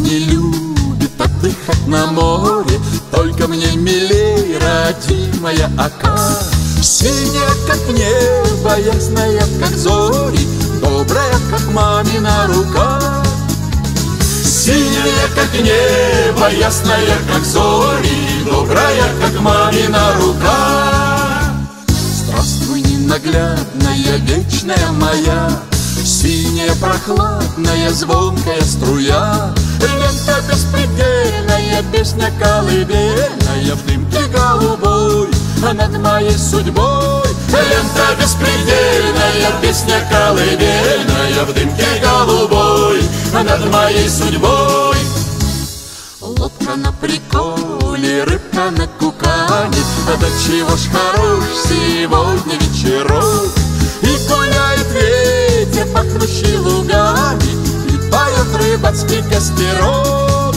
не любит отдыхать на море. Только мне милей родимая ока Синяя, как небо, ясная, как зори. Добрая, как мамина рука. Синяя, как небо, ясная, как зори. Добрая, как мамина рука. Здравствуй, ненаглядная, вечная моя Синяя, прохладная, звонкая струя Лента беспредельная, песня колыбельная В дымке голубой, а над моей судьбой Лента беспредельная, песня колыбельная В дымке голубой, а над моей судьбой. Лодка на приколе, рыбка на кукане А до чего ж хорош сегодня вечерок костерок.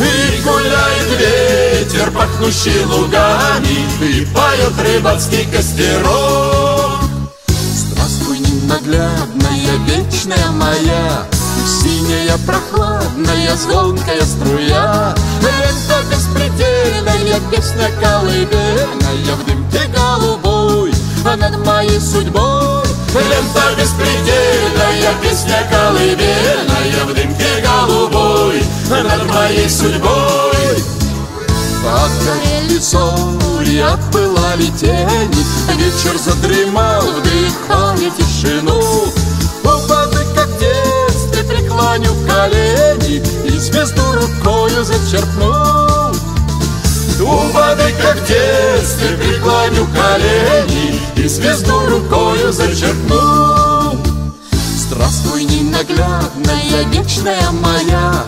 И гуляет ветер, пахнущий лугами И поет рыбацкий костерок. Здравствуй, ненаглядная, вечная моя Синяя, прохладная, звонкая струя. Лента беспредельная, песня колыбельная В дымке голубой, а над моей судьбой. Лента беспредельная, песня колыбельная а над моей судьбой. Погорели зори, отпылали тени Вечер задремал, вдыхая тишину. У воды, как в детстве, преклоню колени И звезду рукою зачерпну. У воды, как в детстве, преклоню колени И звезду рукою зачерпну. Здравствуй, ненаглядная, вечная моя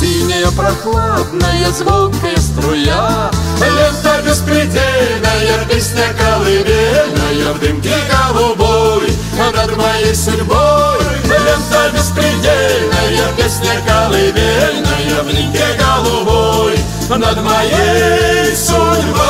Синяя, прохладная, звонкая струя. Лента беспредельная, песня колыбельная В дымке голубой, над моей судьбой. Лента беспредельная, песня колыбельная В дымке голубой, над моей судьбой